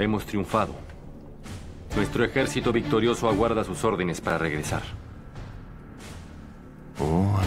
Hemos triunfado. Nuestro ejército victorioso aguarda sus órdenes para regresar. Oh,